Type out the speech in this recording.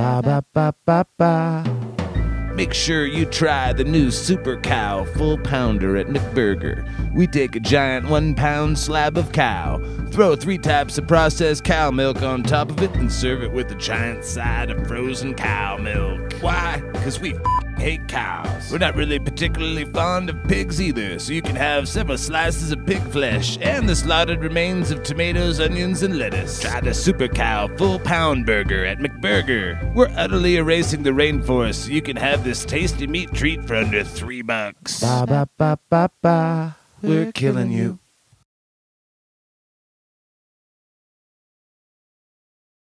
Ba ba ba ba ba. Make sure you try the new Super Cow Full Pounder at McBurger. We take a giant one pound slab of cow, throw three types of processed cow milk on top of it, and serve it with a giant side of frozen cow milk. Why? Because we hate cows. We're not really particularly fond of pigs either, so you can have several slices of pig flesh and the slaughtered remains of tomatoes, onions, and lettuce. Try the Super Cow Full Pound Burger at McBurger. We're utterly erasing the rainforest so you can have this tasty meat treat for under three bucks. Ba ba ba ba ba. We're killing you.